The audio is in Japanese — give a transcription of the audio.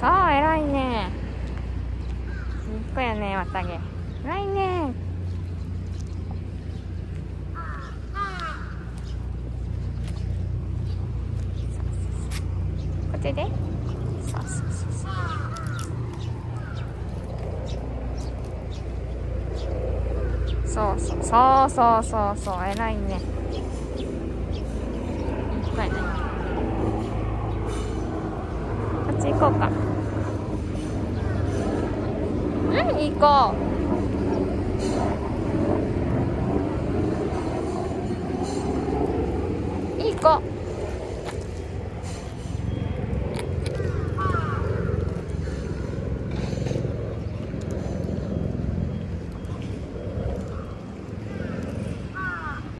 そう偉いね。いい子やね綿毛。偉いね。こっちで。そうそうそう。そうそうそうそう。そうそう偉いねっち行こうか。うん行こう。行こう。